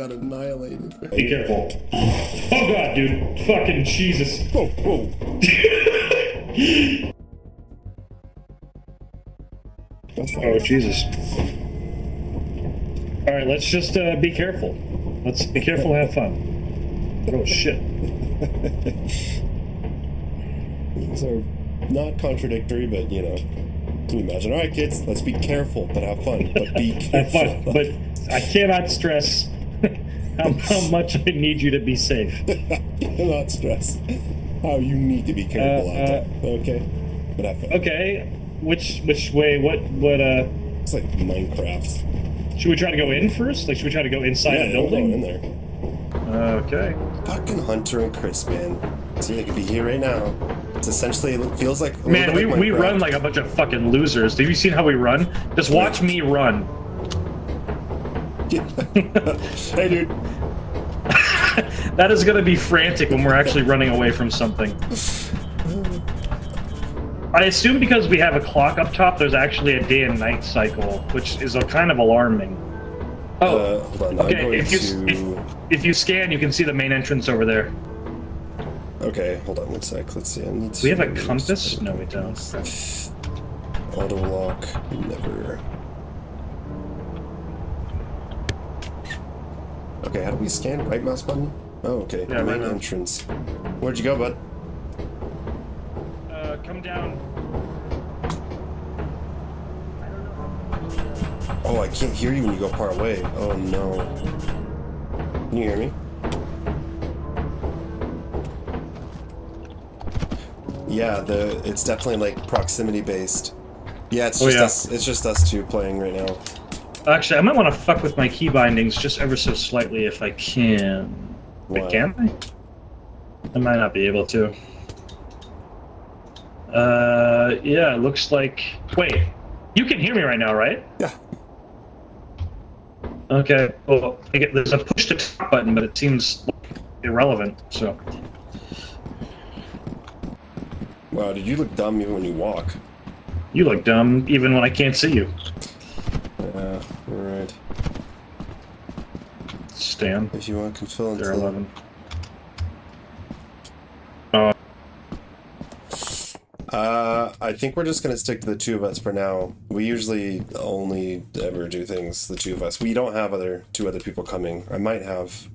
got annihilated. Be careful. Oh god, dude. Fucking Jesus. Whoa, whoa. Oh Jesus. Alright, let's just uh, be careful. Let's be careful and have fun. Oh shit. These are not contradictory, but you know. Can you imagine? All right, kids, let's be careful, but have fun. But be Have careful. fun. But I cannot stress how, how much I need you to be safe. not stress. How you need to be careful Uh, there. Okay. But I. Okay. Which which way what what uh It's like Minecraft. should we try to go in first? Like should we try to go inside Yeah, the don't in building? there. Okay. Fucking Hunter and Chris, man. See, they could be here right now. It's essentially, it feels like. Man, we, like we run like a bunch of fucking losers. Have you seen how we run? Just watch me run. hey, dude. That is gonna be frantic when we're actually running away from something. I assume because we have a clock up top, there's actually a day and night cycle, which is a kind of alarming. Oh, Uh, hold on. Okay. going If you to. if, if you scan, you can see the main entrance over there. Okay, hold on one sec. Let's see. I need We have a to- compass? No, we don't. Auto lock. Never. Okay, how do we scan? Right mouse button? Oh, okay. Yeah, Main right entrance. Where'd you go, bud? Uh, come down. Oh, I can't hear you when you go far away. Oh no. Can you hear me? Yeah, the it's definitely like proximity based. Yeah, it's Oh, just yeah. us. It's just us two playing right now. Actually, I might want to fuck with my key bindings just ever so slightly if I can. Wait, can I? I might not be able to. Uh, yeah, it looks like. Wait, you can hear me right now, right? Yeah. Okay. Well, I get, there's a push to talk button, but it seems irrelevant. So. Wow, did you look dumb even when you walk? You look dumb even when I can't see you. Yeah, alright. Stan. If you want, can fill They're 11. Uh, Uh, I think we're just gonna stick to the two of us for now. We usually only ever do things the two of us. We don't have other two other people coming. I might have.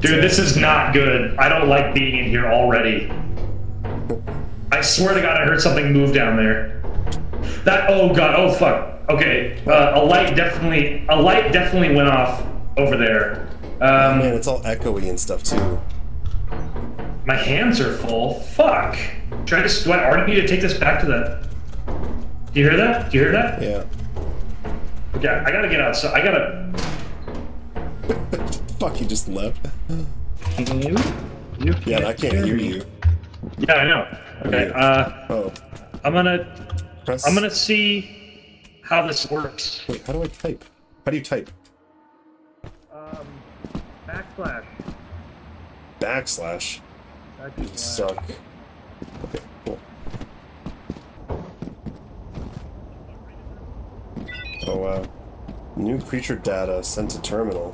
Dude, uh, this is not good. I don't like being in here already. I swear to God, I heard something move down there. That. Oh God. Oh fuck. Okay. Uh, a light definitely. A light definitely went off over there. Um, man, it's all echoey and stuff too. my hands are full. Fuck. Should I just? Do I already need to take this back to the? Do you hear that? Do you hear that? Yeah. Okay. I gotta get out. outside. I gotta. Fuck, you just left. You? You Yeah, I can't hear you. Yeah, I know. Okay. Okay. Uh, Oh, I'm gonna. press. I'm gonna see how this works. Wait, how do I type? How do you type? Backslash. Backslash. You suck. Okay, cool. Oh wow. New creature data sent to terminal.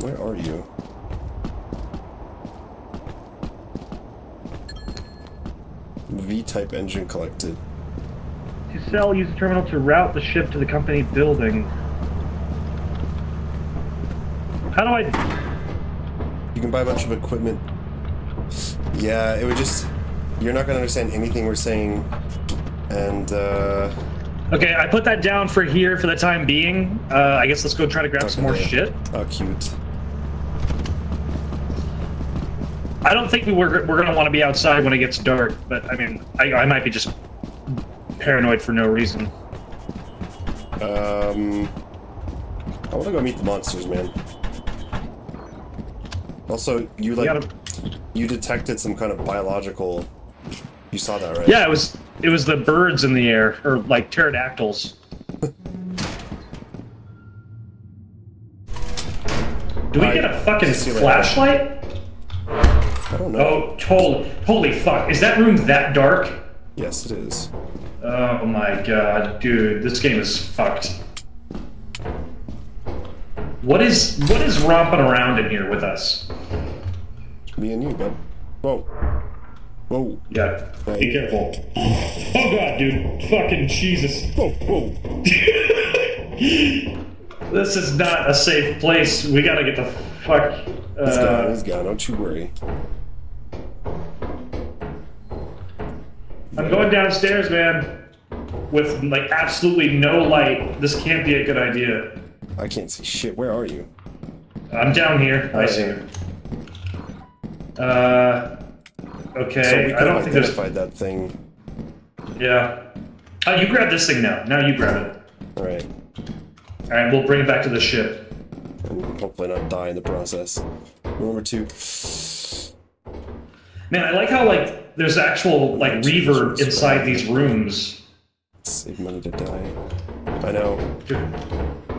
Where are you? V-type engine collected. To sell, use the terminal to route the ship to the company building. How do I? You can buy a bunch of equipment. Yeah, it would just. You're not gonna understand anything we're saying, and uh, Okay, I put that down for here for the time being. Uh, I guess let's go try to grab some more shit. Oh, cute. I don't think we were we're gonna want to be outside when it gets dark, but I mean, I, I might be just paranoid for no reason. Um, I want to go meet the monsters, man. Also, you like gotta- you detected some kind of biological. You saw that, right? Yeah, it was it was the birds in the air or like pterodactyls. Do we I- get a fucking flashlight? I don't know. Oh, holy, holy fuck! Is that room that dark? Yes, it is. Oh my god, dude, this game is fucked. What is what is romping around in here with us? Me and you, bud. Whoa. Whoa. Yeah. Right. Be careful. Oh god, dude. Fucking Jesus. Whoa, whoa. This is not a safe place. We gotta get the fuck. He's gone, Uh, he's gone. Don't you worry. I'm going downstairs, man. With like absolutely no light. This can't be a good idea. I can't see shit. Where are you? I'm down here. I see you. Uh. Okay. So we I could don't have think identified that thing. Yeah. Oh, you grab this thing now. Now you grab it. Alright. All right, we'll bring it back to the ship. And hopefully not die in the process. Number two. Man, I like how like there's actual like reverb inside these rooms. Save money to die. I know. Dude,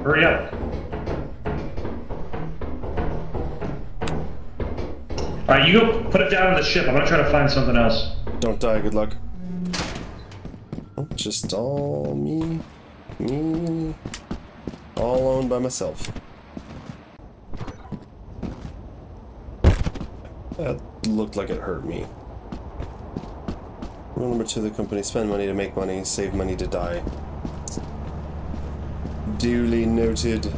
hurry up. All right, you go put it down on the ship. I'm gonna try to find something else. Don't die, good luck. Oh, Just all me. Me. All alone by myself. That looked like it hurt me. Rule number two the company spend money to make money, save money to die. Duly noted.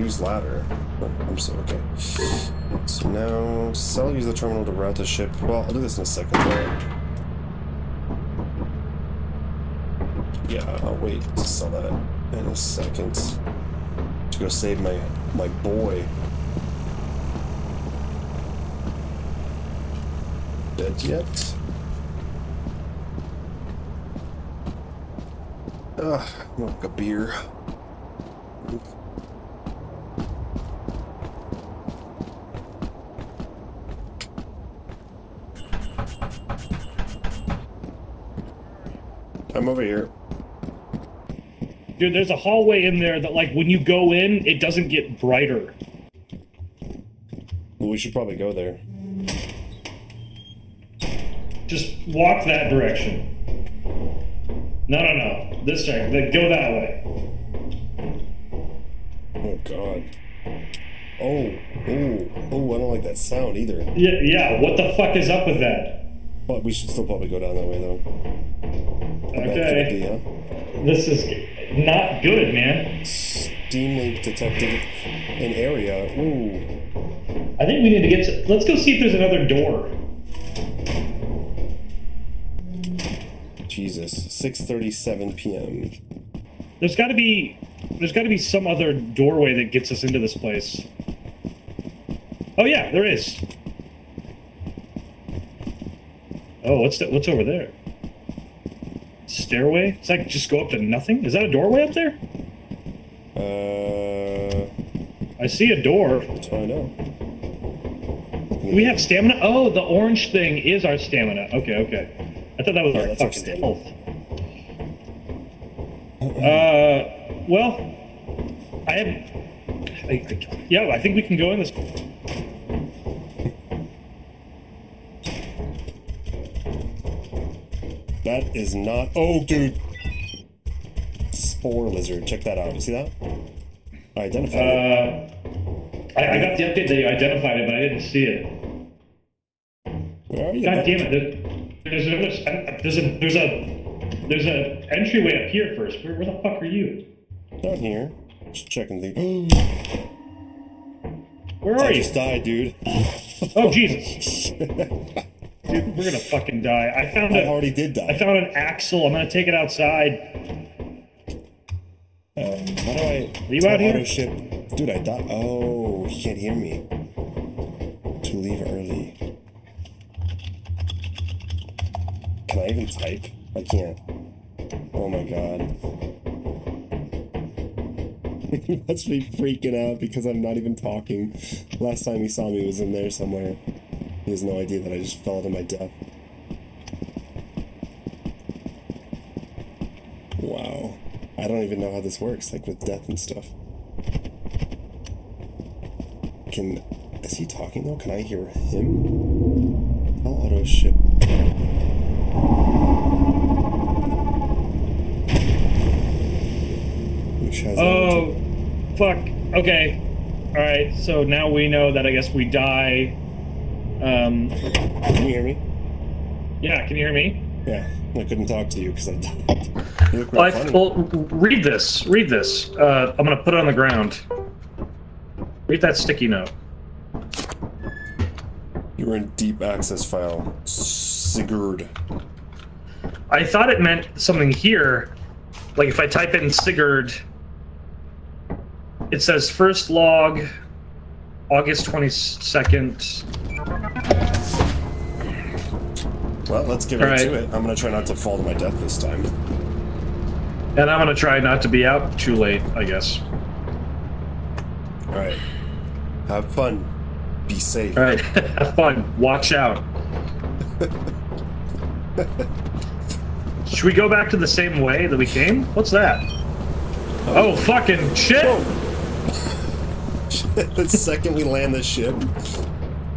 Use ladder. Oh, I'm so okay. So now, sell, use the terminal to route the ship. Well, I'll do this in a second. Yeah, I'll wait to sell that in a second. To go save my my boy. Dead yet? Ugh, like a beer. I'm over here. Dude, there's a hallway in there that like when you go in, it doesn't get brighter. Well, we should probably go there. Just walk that direction. No, no, no. This way. Then Go that way. Oh god. Oh, oh, oh, I don't like that sound either. Yeah, yeah. What the fuck is up with that? But we should still probably go down that way though. Okay. This is not good, man. Steam leak detected in area. Ooh. I think we need to get. To, let's go see if there's another door. Jesus. 6:37 p.m. There's got to be. There's got to be some other doorway that gets us into this place. Oh yeah, there is. Oh, what's that? What's over there? Stairway? It's like just go up to nothing. Is that a doorway up there? Uh, I see a door. let's find out. Do we have stamina? Oh, the orange thing is our stamina. Okay, okay. I thought that was Yeah, our fucking health. Uh, well, I have. I, I- yeah, I think we can go in this. That is not. Oh, dude. Spore lizard. Check that out. See that? I identified Uh, it. I, I got the update that you identified it, but I didn't see it. Where are you? God damn it! There, there's another. There's a. There's a. There's a entryway up here first. Where, where the fuck are you? Down here. Just checking the. Where are I you? just died, dude. Oh Jesus! Dude, we're gonna fucking die. I found I a. already did die. I found an axle. I'm gonna take it outside. Uh, how do I? Are you out here? Ship. Dude, I died. Oh, he can't hear me. To leave early. Can I even type? I can't. Oh my god. he must be freaking out because I'm not even talking. Last time he saw me was in there somewhere. He has no idea that I just fell to my death. Wow. I don't even know how this works, like with death and stuff. Can... Is he talking though? Can I hear him? Auto ship. Which has... Oh! Fuck! Okay. Alright, so now we know that I guess we die um. Can you hear me? Yeah. Can you hear me? Yeah. I couldn't talk to you because I. You look Well, I, well, read this. Read this. Uh, I'm gonna put it on the ground. Read that sticky note. You were in deep access file. Sigurd. I thought it meant something here. Like if I type in Sigurd, it says first log, August 22nd. Well, let's get right to it. I'm gonna try not to fall to my death this time. And I'm gonna try not to be out too late, I guess. Alright. Have fun. Be safe. All right, have fun. Watch out. Should we go back to the same way that we came? What's that? Oh, fucking shit! the second we land this ship,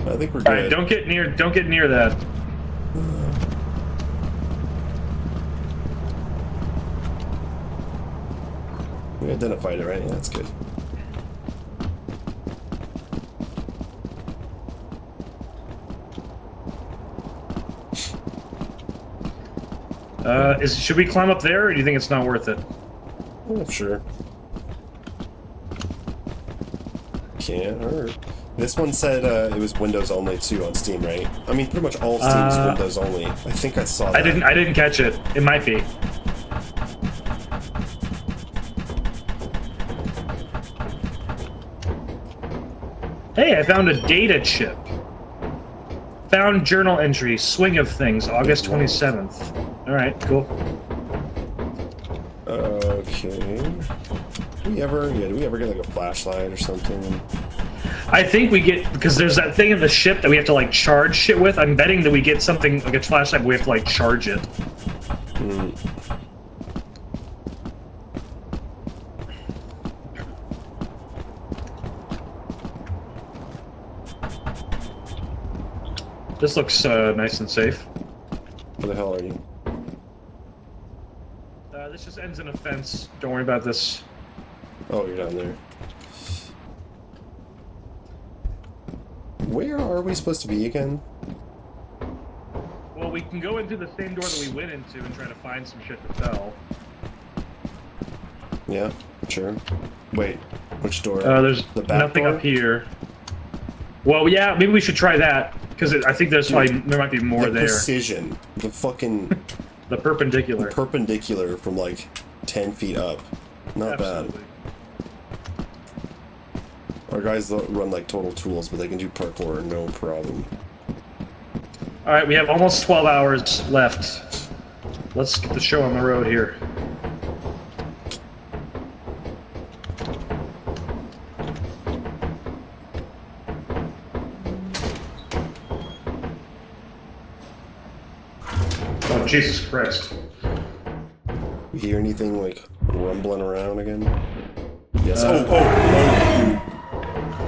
I think we're good. All right, don't get near. Don't get near that. We identified it, right? Yeah, that's good. Uh, is should we climb up there, or do you think it's not worth it? Oh, sure. Can't hurt. This one said uh, it was Windows only too on Steam, right? I mean, pretty much all Steam's Uh, Windows only. I think I saw that. I didn't. I didn't catch it. It might be. Hey, I found a data chip. Found journal entry, swing of things, August 27th. All right, cool. Okay. Do we ever? Yeah. Do we ever get like a flashlight or something? I think we get because there's that thing in the ship that we have to like charge shit with. I'm betting that we get something like a flashlight, but we have to like charge it. Hmm. This looks uh, nice and safe. Where the hell are you? Uh, this just ends in a fence. Don't worry about this. Oh, you're down there. Where are we supposed to be again? Well, we can go into the same door that we went into and try to find some shit to sell. Yeah, sure. Wait, which door? Uh, there's The back nothing door? up here. Well, yeah, maybe we should try that because I think there's probably there might be more the there. precision, the fucking The perpendicular. perpendicular from like ten feet up. Not bad. Absolutely. Our guys run like total tools, but they can do parkour no problem. All right, we have almost 12 hours left. Let's get the show on the road here. Oh, Jesus Christ. You hear anything like rumbling around again? Yes. Uh, oh, oh,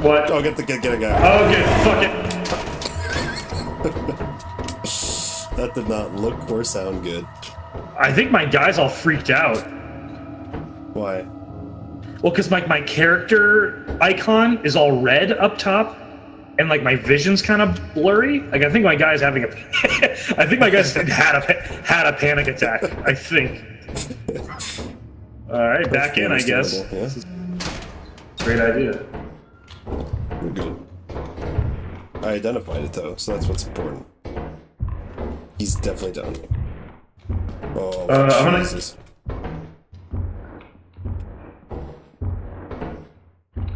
What? oh, oh, get the get, get a guy. Oh, okay, fuck it. That did not look or sound good. I think my guy's all freaked out. Why? Well, because like my character icon is all red up top, and like my vision's kind of blurry. Like I think my guy's having a, I think my guy's had a had a panic attack. I think. All right, back in, I guess. Understandable, Great idea. We're good. I identified it though, so that's what's important. He's definitely down. Oh, Uh, I'm gonna-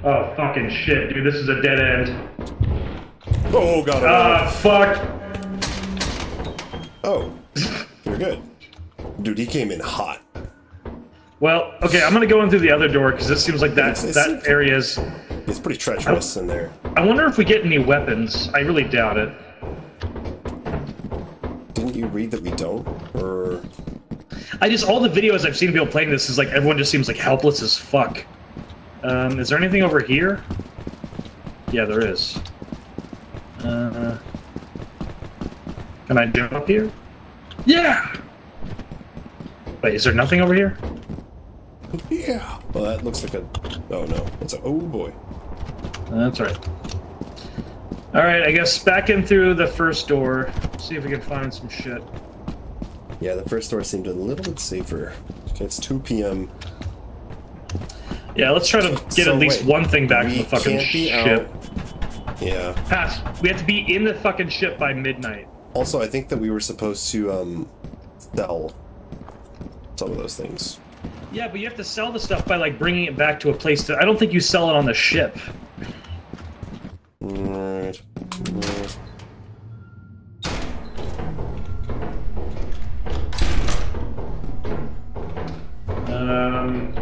Oh fucking shit, dude! This is a dead end. Oh, it. Ah, fuck. oh, you're good. Dude, he came in hot. Well, okay, I'm gonna go in through the other door because this seems like that It's- it's- that area's. It's pretty treacherous in there. I wonder if we get any weapons. I really doubt it. Didn't you read that we don't? Or I just all the videos I've seen people playing this is like everyone just seems like helpless as fuck. Um, is there anything over here? Yeah, there is. Uh, can I jump up here? Yeah. Wait, is there nothing over here? Yeah. Well, that looks like a. Oh no, it's a. Oh boy. That's right. All right, I guess back in through the first door. See if we can find some shit. Yeah, the first door seemed a little bit safer. Okay, it's 2 p.m. Yeah, let's try to get So at least wait, one thing back from the fucking ship. out. Yeah. Pass. We have to be in the fucking ship by midnight. Also, I think that we were supposed to um sell some of those things. Yeah, but you have to sell the stuff by like bringing it back to a place to. I don't think you sell it on the ship. Alright. Alright. Um,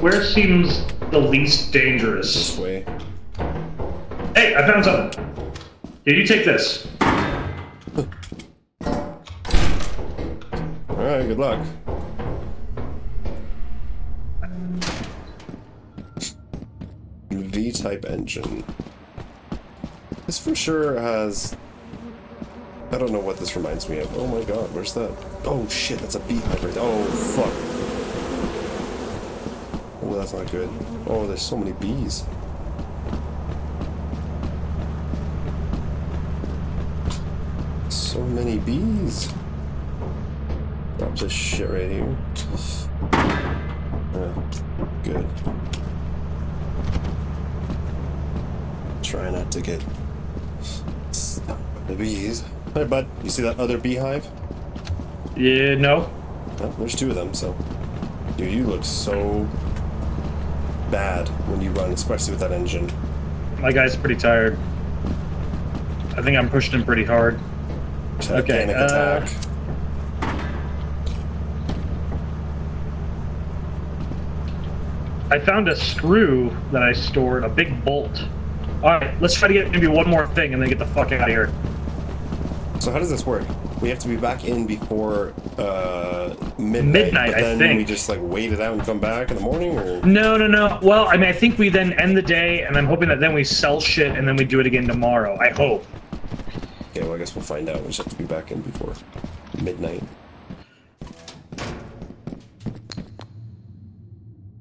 where seems the least dangerous? This way. Hey, I found something. Here, you take this. Alright, good luck. V-type engine. This for sure has... I don't know what this reminds me of. Oh my god, where's that? Oh shit, that's a beehive right there. Oh, fuck. Oh, that's not good. Oh, there's so many bees. So many bees. Drop this shit right here. Yeah, good. Try not to get stuck the bees. Hey, bud, you see that other beehive? Yeah, no. Oh, there's two of them, so. Dude, you look so bad when you run, especially with that engine. My guy's pretty tired. I think I'm pushing him pretty hard. Okay, uh, attack. I found a screw that I stored, a big bolt. Alright, let's try to get maybe one more thing and then get the fuck out of here. So how does this work? We have to be back in before uh, midnight. Midnight, but I then think. we just like wait it out and come back in the morning, or No, no, no. Well, I mean, I think we then end the day, and I'm hoping that then we sell shit and then we do it again tomorrow. I hope. okay, well I guess we'll find out. We just have to be back in before midnight.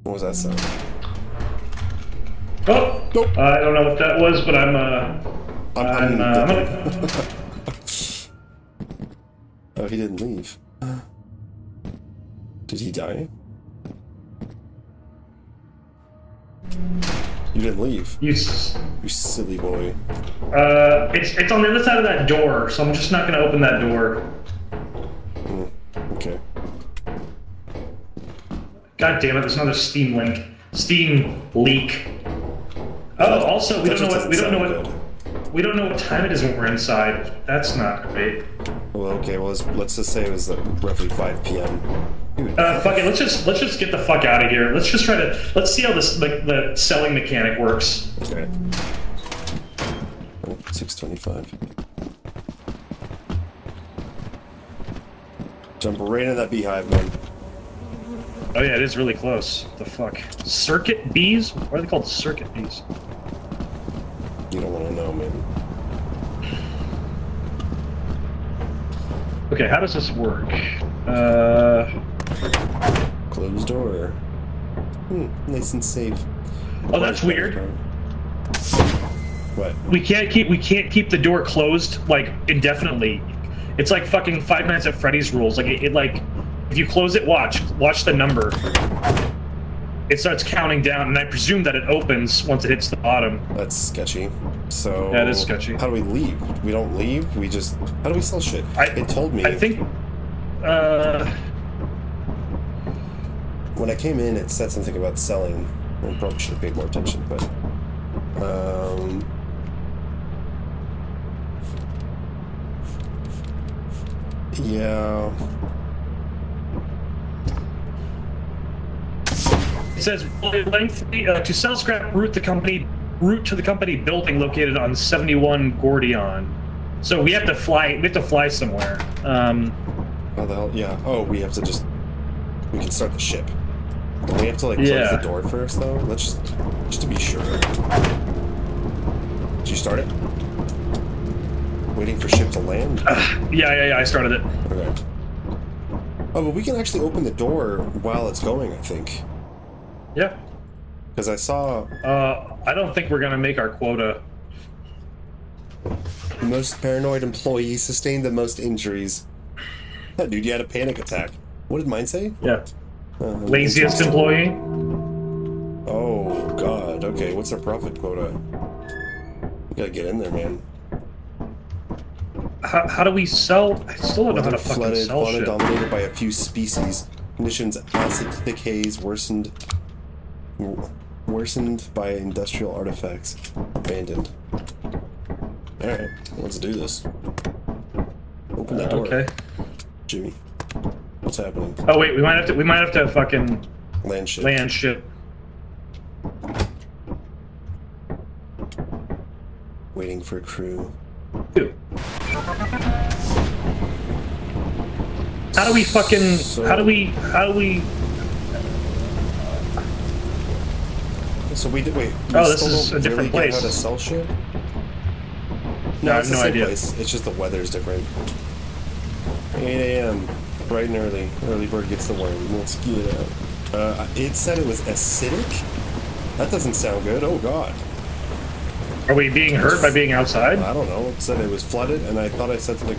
What was that sound? Oh, Nope. I don't know what that was, but I'm, uh, I'm, I'm, uh, I'm thinking- gonna, oh, he didn't leave. Did he die? You didn't leave, you, s- you silly boy. uh, it's, it's on the other side of that door, so I'm just not gonna open that door. Hmm, Okay. God damn it, there's another Steam link. Steam leak. Also, we That don't know what, we don't know what, sound we don't know what time it is when we're inside. That's not great. Well, okay, well let's, let's just say it was roughly 5 p.m. Dude, Uh, fuck it. Let's just let's just get the fuck out of here. Let's just try to let's see how this the, the selling mechanic works. Okay. Oh, 625. Jump right into that beehive, man. Oh yeah, it is really close. The fuck? Circuit bees? Why are they called circuit bees? You don't want to know, man. Okay, how does this work? Uh, Closed door. Hmm, nice and safe. oh, that's weird. What? We can't keep we can't keep the door closed like indefinitely. It's like fucking Five Nights at Freddy's rules. Like it, it like if you close it, watch watch the number. It starts counting down, and I presume that it opens once it hits the bottom. That's sketchy. So That is sketchy. How do we leave? We don't leave. We just. How do we sell shit? I- it told me. I think. Uh, when I came in, it said something about selling. I probably should have paid more attention, but. Um. Yeah. It says lengthy uh, to sell scrap route the company route to the company building located on 71 Gordion. So we have to fly. We have to fly somewhere. Um, How the hell? Yeah. Oh, we have to just. We can start the ship. Don't we have to like close Yeah. the door first, though? Let's just, just to be sure. Did you start it? Waiting for ship to land. yeah, yeah, yeah. I started it. Okay. Oh, but we can actually open the door while it's going. I think. Yeah. Because I saw Uh, I don't think we're gonna make our quota. the most paranoid employee sustained the most injuries. Yeah, dude, you had a panic attack. What did mine say? Yeah. Uh, Laziest employee. Oh god. Okay, what's our profit quota? We gotta get in there, man. How, how do we sell? I still don't know how to fucking flooded, sell fauna shit. dominated by a few species. Conditions acid, thick haze, worsened, worsened by industrial artifacts. Abandoned. All right, let's do this. Open that door, Okay. Jimmy. What's happening? Oh wait, we might have to. We might have to fucking Land ship. land ship. Waiting for crew. Dude. How do we fucking? So- How do we? How do we? So we did. Wait. We Oh, this is a different really place. How to sell shit? No, I it's have the no same idea. place. It's just the weather's different. 8 a.m. Bright and early. Early bird gets the worm. Let's get it out. Uh, it said it was acidic. That doesn't sound good. Oh god. Are we being hurt by being outside? I don't know. It said it was flooded, and I thought I said something.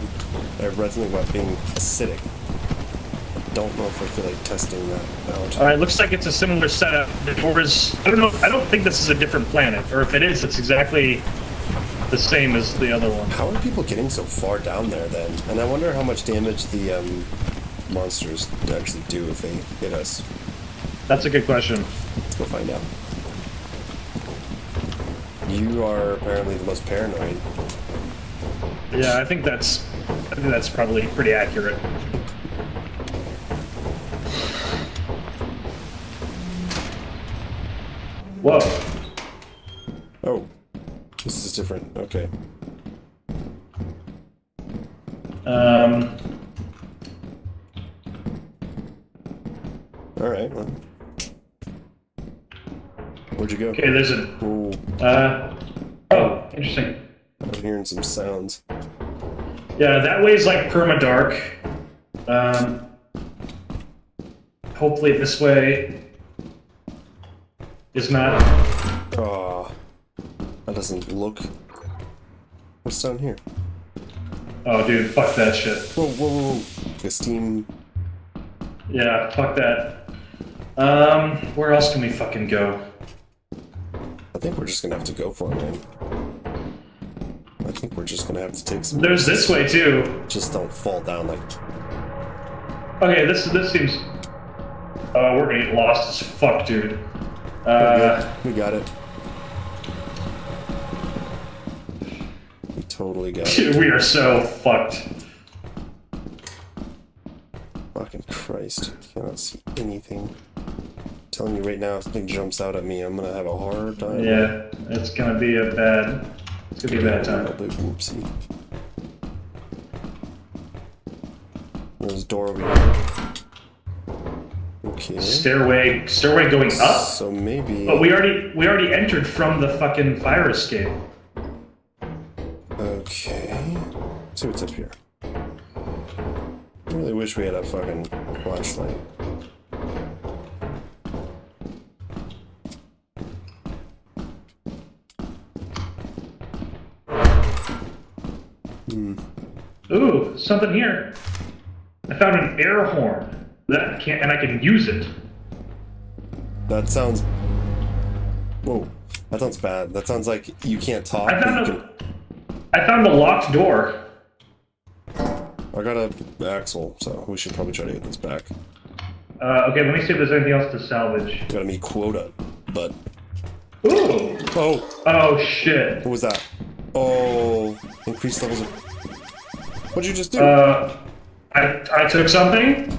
I read something about being acidic. I don't know if I feel like testing that out. All right, looks like it's a similar setup. The doors. I don't know. I don't think this is a different planet, or if it is, it's exactly the same as the other one. How are people getting so far down there then? And I wonder how much damage the um, monsters actually do if they hit us. That's a good question. Let's go find out. You are apparently the most paranoid. Yeah, I think that's. I think that's probably pretty accurate. Whoa. Oh, this is different. Okay. Um. All right. Well. Where'd you go? Okay, there's a. Ooh, Uh. Oh, interesting. I'm hearing some sounds. Yeah, that way's like perma-dark. Um, hopefully this way is not. Ah, that doesn't look. What's down here? Oh, dude, fuck that shit. Whoa, whoa, whoa! whoa. The steam. Yeah, fuck that. Um, where else can we fucking go? I think we're just gonna have to go for it, man. I think we're just gonna have to take some. There's this way too. Just don't fall down like. Okay, this this seems. Oh, we're gonna get lost as fuck, dude. Uh. We got it. We totally got it. we are so fucked. Fucking Christ. Cannot see anything. telling you right now, if something jumps out at me, I'm gonna have a hard time. Yeah, it's gonna be a bad. It's gonna be a bad time. Whoopsie. There's a door over here. Okay. Stairway, stairway going up. So maybe. But we already we already entered from the fucking fire escape. Okay. Let's see what's up here. I really wish we had a fucking flashlight. Hmm. Ooh, something here. I found an air horn that can't, and I can use it. That sounds. Whoa. That sounds bad. That sounds like you can't talk. I found a I found a locked door. I got a axle, so we should probably try to get this back. Uh, okay, let me see if there's anything else to salvage. Gotta meet quota, but. Ooh. Oh! Oh shit. What was that? Oh, increased levels of. What'd you just do? Uh, I I took something.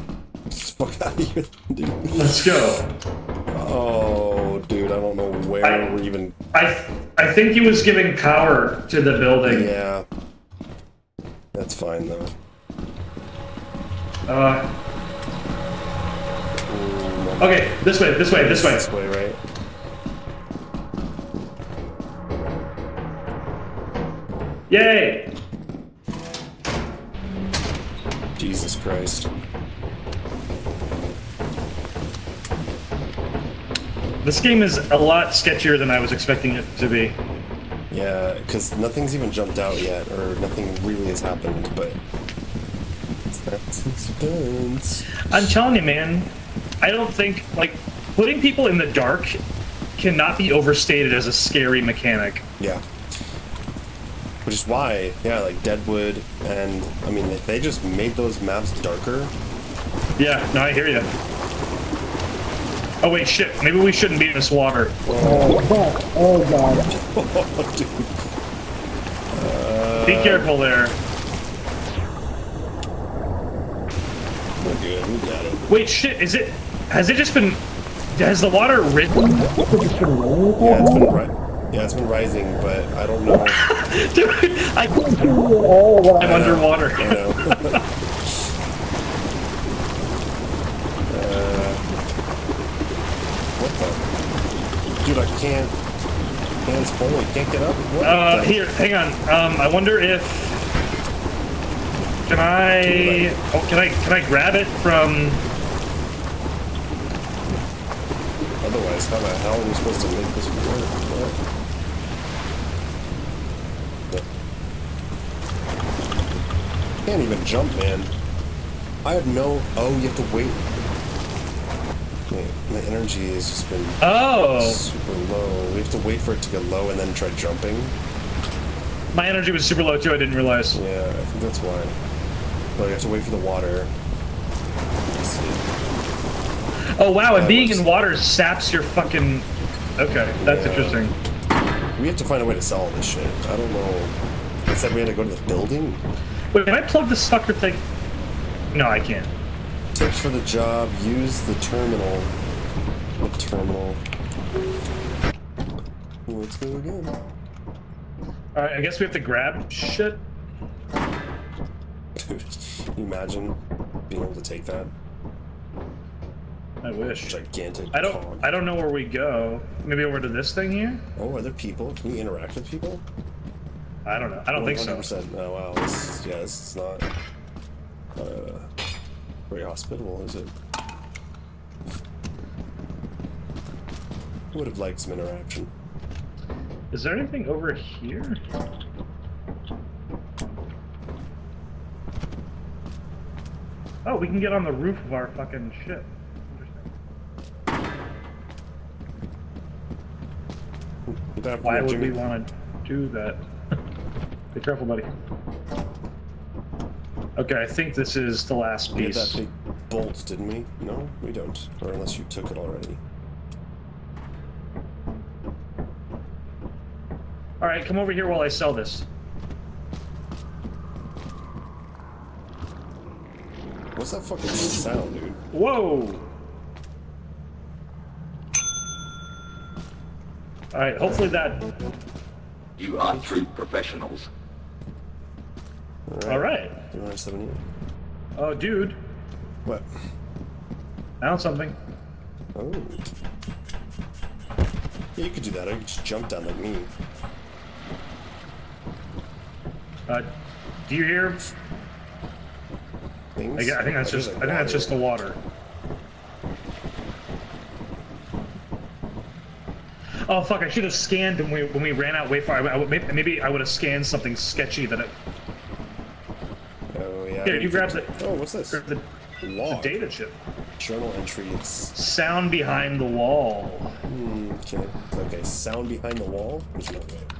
Fuck out of here, dude. Let's go. Oh, dude, I don't know where I- we're even. I I think he was giving power to the building. Yeah. That's fine though. Uh, Ooh, okay, this way, this way, this way. This way, right? Yay! Jesus Christ. This game is a lot sketchier than I was expecting it to be. Yeah, because nothing's even jumped out yet, or nothing really has happened, but... I'm telling you, man. I don't think like putting people in the dark cannot be overstated as a scary mechanic. Yeah. Which is why, yeah, like Deadwood, and I mean, if they just made those maps darker, Yeah, no, I hear you. Oh wait, shit. Maybe we shouldn't be in this water. Oh, fuck. Oh, God. dude, Be careful there. we're good, we got it. Wait, shit. Is it? Has it just been? Has the water risen? Yeah, it's been ri- yeah, it's been rising, but I don't know. Dude, I, Oh, what I'm underwater. I know. Dude, I can't. Hands full, I can't get up. What Uh, here, hang on. Um, I wonder if can I? Oh, can I? Can I grab it from? Otherwise, how the hell are we supposed to make this work? Can't even jump, man. I have no. Oh, you have to wait. My energy has just been Oh, super low. We have to wait for it to get low and then try jumping. my energy was super low too. I didn't realize. Yeah, I think that's why. But we have to wait for the water. Let's see. Oh wow, and being in water saps your fucking. Okay, that's Yeah. interesting. We have to find a way to sell all this shit. I don't know. It said we had to go to the building. Wait, can I plug this fucker thing? No, I can't. Tips for the job: use the terminal. Terminal. Let's go again. All right, I guess we have to grab shit. Dude, you imagine being able to take that I wish. gigantic I don't. I don't know where we go. Maybe over to this thing here. Oh, are there people? Can we interact with people? I don't know. I don't think so. 100%. Oh wow, this, yeah, this is not uh, very hospitable, is it? Would have liked some interaction. Is there anything over here? Oh, we can get on the roof of our fucking ship. Interesting. That Why would Jimmy. we want to do that? Be careful, buddy. Okay, I think this is the last We had that big bolt, didn't we? No, we don't. Or unless you took it already. All right, come over here while I sell this. What's that fucking sound, dude? Whoa! All right, hopefully that. You are true professionals. All right. 378. Oh, dude, What? found something. Oh. Yeah, you could do that. I could just jump down like me. Uh, do you hear? Things. I, I think that's just. I the think that's just the water. Oh fuck! I should have scanned when we when we ran out way far. I, I maybe, maybe I would have scanned something sketchy that it. Oh yeah. Here, you grab the, Oh, what's this? the, the data chip. Journal entries. Sound behind the wall. Hmm, okay. Okay. Sound behind the wall. There's no way.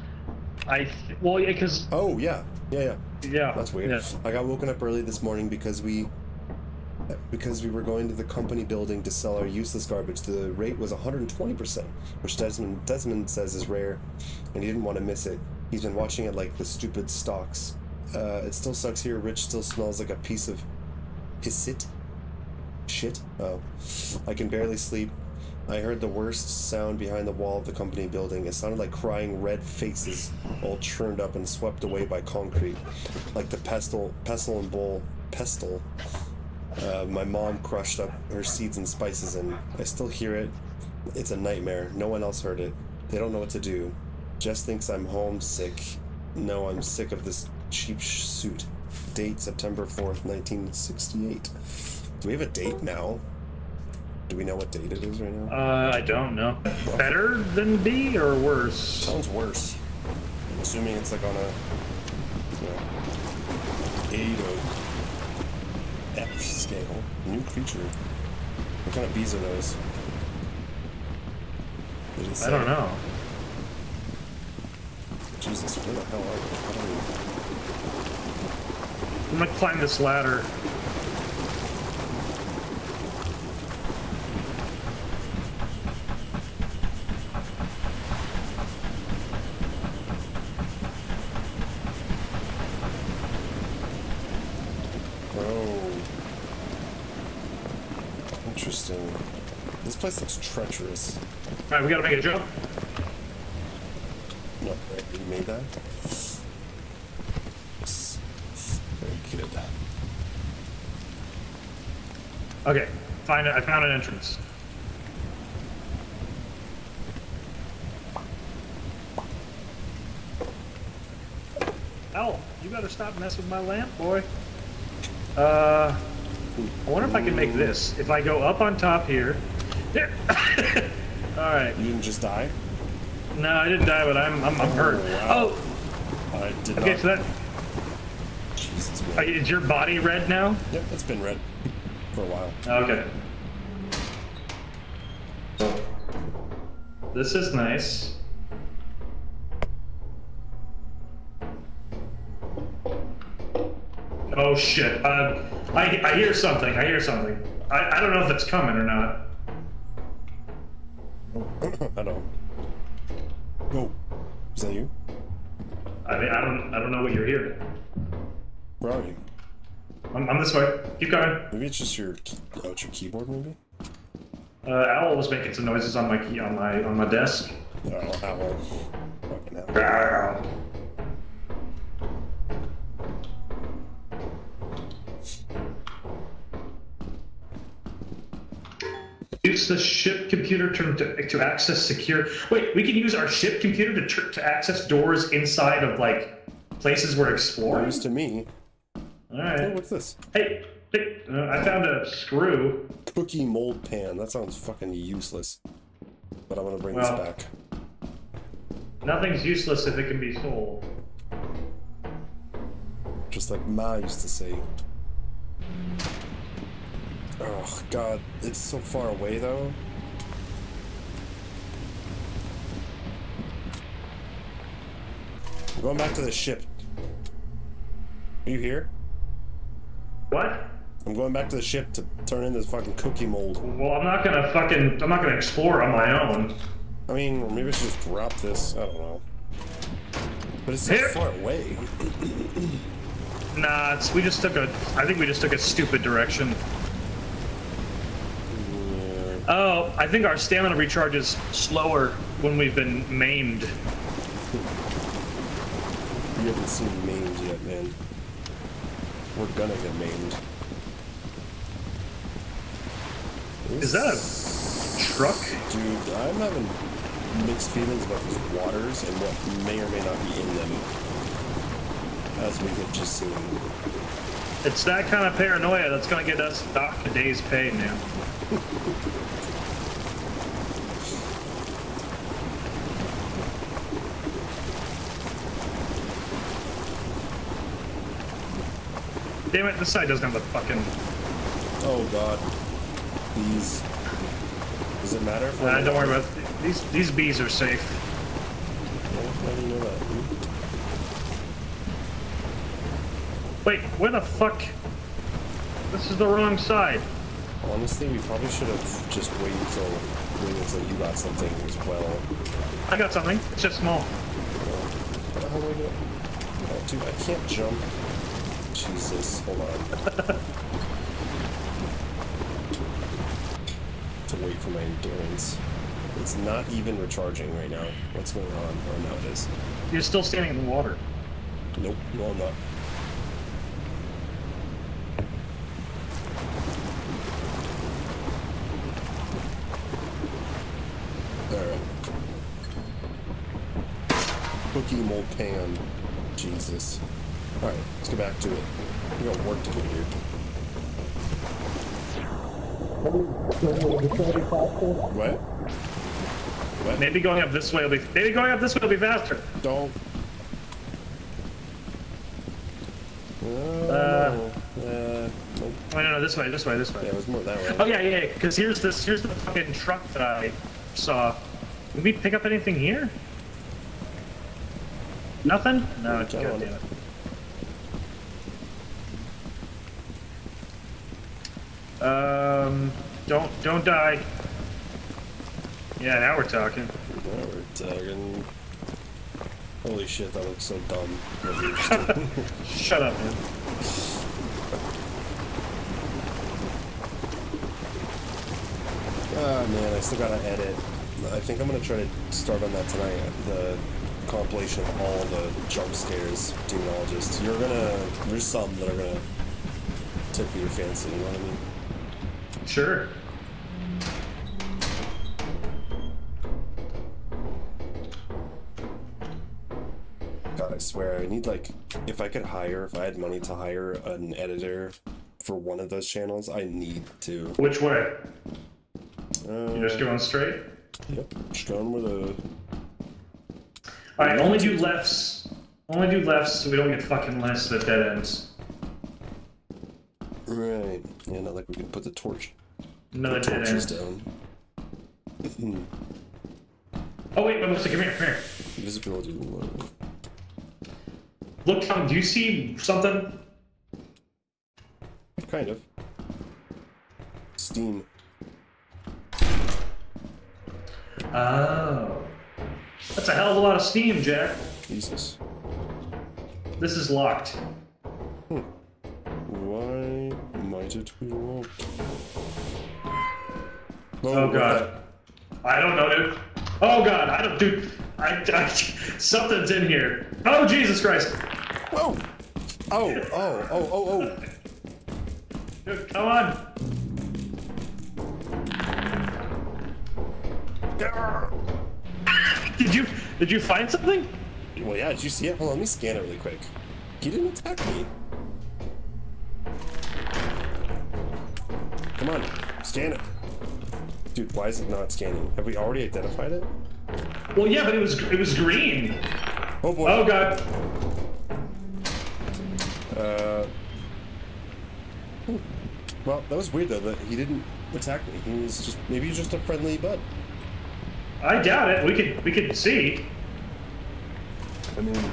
I th- well yeah, because Oh yeah. Yeah yeah. yeah. That's weird. Yeah. I got woken up early this morning because we because we were going to the company building to sell our useless garbage. The rate was 120%, which Desmond Desmond says is rare, and he didn't want to miss it. He's been watching it like the stupid stocks. Uh, it still sucks here. Rich still smells like a piece of pissit. Shit. Oh, I can barely sleep. I heard the worst sound behind the wall of the company building. It sounded like crying red faces, all churned up and swept away by concrete, like the pestle, pestle and bowl, pestle. Uh, my mom crushed up her seeds and spices and I still hear it. It's a nightmare. No one else heard it. They don't know what to do. Jess thinks I'm homesick. No, I'm sick of this cheap suit. Date September 4th, 1968. Do we have a date now? Do we know what date it is right now? Uh, I don't know. Better than B or worse? Sounds worse. I'm assuming it's like on a you know, A to F scale. New creature. What kind of bees are those? I don't know. Jesus, where the hell are they? How do we... I'm gonna climb this ladder. Oh. Interesting. This place looks treacherous. Alright, we gotta make a jump. No, right, you made that? Very good. Okay, find it. I found an entrance. Ow, you better stop messing with my lamp, boy. Uh, I wonder if I can make this. If I go up on top here. There. Alright. You didn't just die? No, I didn't die, but I'm, I'm, I'm hurt. wow. Oh, I did okay, not. so that. Jesus, man. Is your body red now? Yep, it's been red for a while. Okay. This is nice. Oh shit. Uh, I, I hear something. I hear something. I, I don't know if it's coming or not. I don't. Go. Is that you? I mean, I don't I don't know what you're hearing. Where are you? I'm, I'm this way. Keep going. Maybe it's just your. Oh, it's your keyboard, maybe. Uh, Owl was making some noises on my key on my on my desk. Oh, owl. Fucking owl. Use the ship computer to, to, to access secure. Wait, we can use our ship computer to, tr- to access doors inside of like places we're exploring. News to me. All right. Oh, what's this? Hey, hey, uh, I found a screw. Cookie mold pan. That sounds fucking useless. But I'm gonna bring Well- this back. Nothing's useless if it can be sold. Just like Ma used to say. Oh god, it's so far away though. I'm going back to the ship. Are you here? What? I'm going back to the ship to turn in this fucking cookie mold. Well, I'm not gonna fucking. I'm not gonna explore on my own. I mean, maybe I should just drop this. I don't know. But it's so far away. Nah, it's, we just took a. I think we just took a stupid direction. Oh, I think our stamina recharges slower when we've been maimed. You haven't seen maimed yet, man. We're gonna get maimed. Is that a truck? Dude, I'm having mixed feelings about these waters and what may or may not be in them. As we have just seen. It's that kind of paranoia that's gonna get us dock a day's pay, man. Damn it, this side doesn't have a fucking. Oh god. These. Does it matter if Uh, don't worry about it. these. These bees are safe. I didn't know that. Wait, where the fuck? This is the wrong side. Honestly, we probably should have just waited until waited until you got something as well. I got something. It's just small. What the hell do I do? Oh, dude, I can't jump. Jesus, hold on. to wait for my endurance. It's not even recharging right now. What's going on? Oh, now it is. You're still standing in the water. Nope, no, I'm not. Alright. Cookie mold pan. Jesus. Alright, let's get back to it. We got work to do here. Maybe this will be faster. What? What? Maybe going up this way will be. Maybe going up this way will be faster. Don't. Uh, Uh. no. uh, nope. Oh no, no, this way, this way, this way. Yeah, it was more that way. Oh yeah, yeah, yeah. Because here's this. Here's the fucking truck that I saw. Did we pick up anything here? Nothing? No, God on. damn it. Um, don't don't die. Yeah, now we're talking. Now we're talking. Holy shit, that looks so dumb. Shut up, man. Ah man, I still gotta edit. I think I'm gonna try to start on that tonight. The compilation of all the jump scares, demonologist. You're gonna, there's some that are gonna tickle your fancy. You know what I mean? Sure. God, I swear, I need like, if I could hire, if I had money to hire an editor for one of those channels, I need to. Which way? Uh, You're just going straight. Yep, just going with a. All right, only do lefts. Only do lefts so we don't get fucking less at dead ends. Right. Yeah, not like we can put the torch Another dead torches down. Oh wait, Melissa, come here, come here. Visibility. low. Look, Tom, do you see something? Kind of. Steam. Oh. That's a hell of a lot of steam, Jack. Jesus. This is locked. Why it be locked? Oh god. I don't know, dude. Oh god, I don't, dude. I, I, something's in here. Oh Jesus Christ. Whoa! Oh, oh, oh, oh, oh. Dude, come on. Did you, did you find something? Well, yeah, did you see it? Hold on, let me scan it really quick. He didn't attack me. Scan it. Dude, why is it not scanning? Have we already identified it? Well, yeah, but it was, it was green. Oh boy. Oh god. Uh. hmm. Well, that was weird though that he didn't attack me. He was just maybe he's just a friendly bud. I doubt it. We could, we could see. I mean,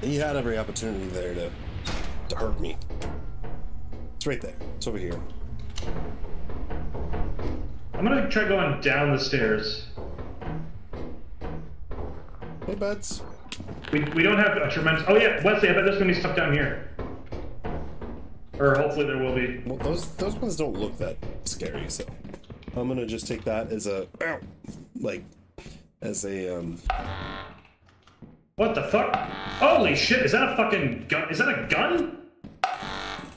he had every opportunity there to to hurt me. It's right there. It's over here. I'm gonna try going down the stairs. Hey, buds. We, we don't have a tremendous. Oh yeah, Wesley, I bet there's gonna be stuff down here. Or hopefully there will be. Well, those those ones don't look that scary, so I'm gonna just take that as a ow, like as a um. What the fuck? Holy shit! Is that a fucking gun? Is that a gun?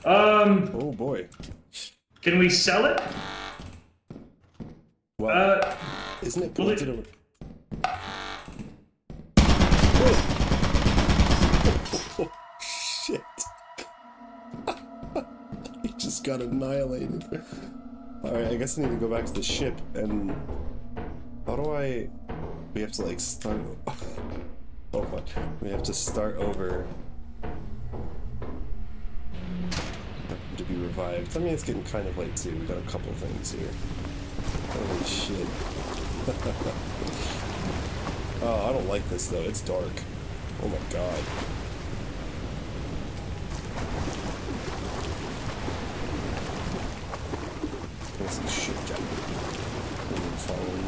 Um, Oh boy. can we sell it? Well, Uh, isn't it well, pointed over? Oh, shit. he just got annihilated. Alright, I guess I need to go back to the ship and. How do I. We have to like start. Oh fuck. We have to start over. To be revived. I mean, it's getting kind of late too. We got a couple things here. Holy shit. oh, I don't like this though. It's dark. Oh my god. This shit guy? Anyone following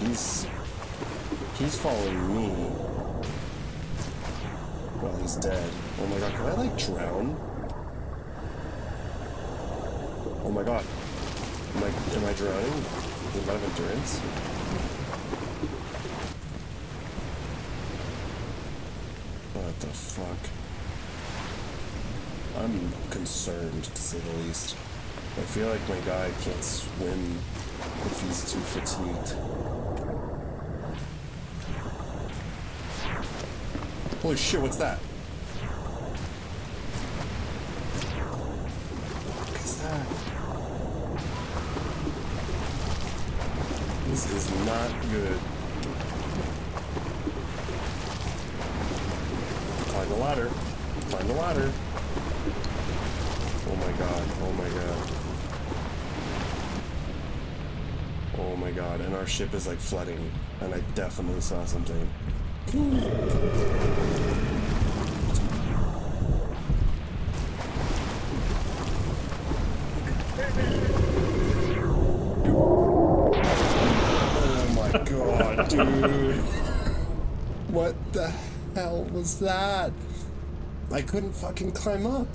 he's he's following me. Well, he's dead. Oh my god, can I like drown? Oh my god. Am I am I drowning? It out of endurance? What the fuck? I'm concerned to say the least. I feel like my guy can't swim if he's too fatigued. Holy shit, what's that? This is not good. Climb the ladder. Climb the ladder. Oh my god. Oh my god. Oh my god. And our ship is like flooding. And I definitely saw something. Oh my god, dude. What the hell was that? I couldn't fucking climb up.